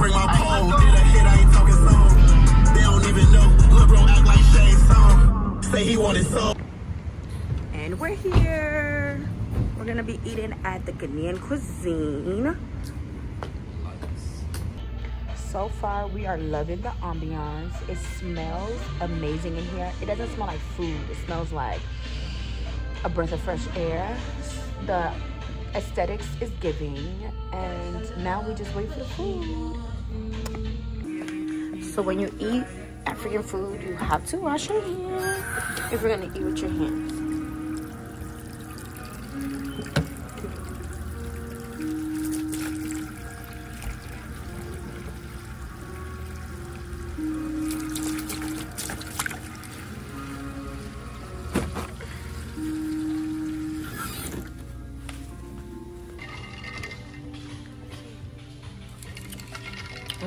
bring my pole. Did a hit, I ain't talking. They don't even know. Lil' bro act like song. Say he wanted some. And we're here. We're gonna be eating at the Ghanaian cuisine. So far, we are loving the ambiance. It smells amazing in here. It doesn't smell like food. It smells like a breath of fresh air. The aesthetics is giving. And now we just wait for the food. So when you eat African food, you have to wash your hands if you're gonna eat with your hands.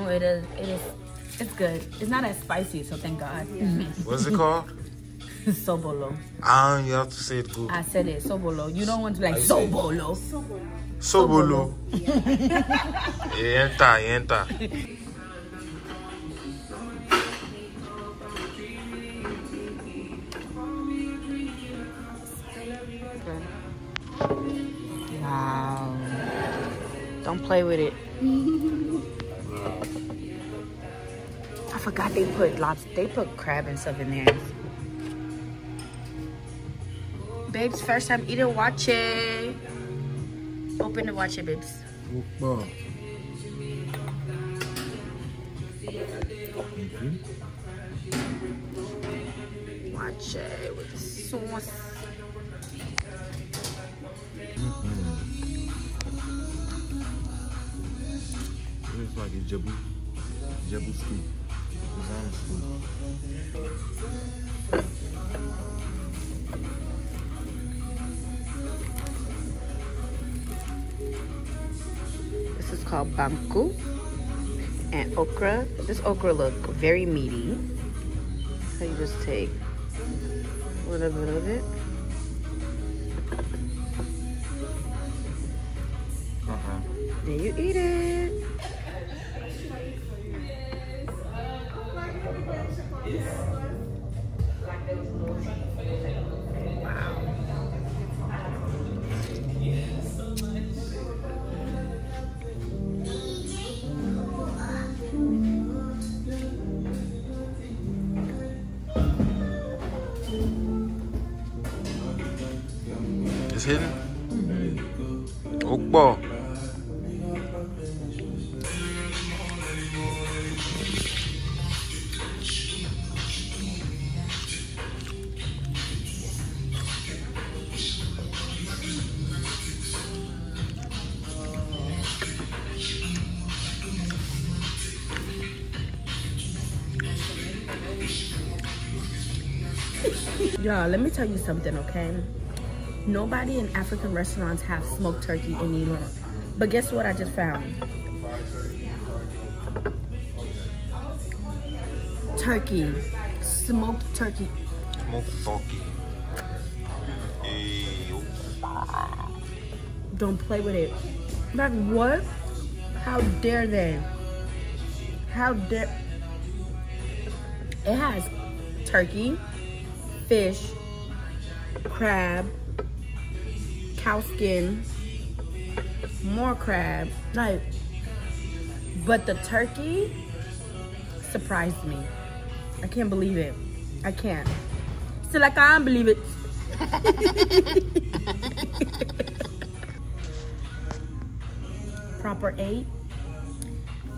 It is. It is. It's good. It's not as spicy, so thank God. What's it called? Sobolo. Ah, you have to say it good. I said it. Sobolo. You don't want to be like Sobolo. Sobolo. Yenta, yenta. Wow. Don't play with it. I forgot they put lots. They put crab and stuff in there. Babes, first time eating waakye. Open mm-hmm. the waakye, babes. Waakye with sauce. Like a jabu, jabu scoop. Designer scoop. This is called banku and okra. This okra look very meaty. So you just take a little bit of it. Uh-huh. Then you eat it. It's hidden? Okbo. Y'all, let me tell you something, okay? Nobody in African restaurants have smoked turkey anymore. But guess what I just found? Turkey. Smoked turkey. Motherfucker. Hey, yo. Don't play with it. Like what? How dare they? How dare it has turkey, fish, crab, cow skin, more crab. Like, but the turkey surprised me. I can't believe it. I can't. Still, like, I can't believe it. Proper eight.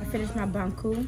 I finished my banku.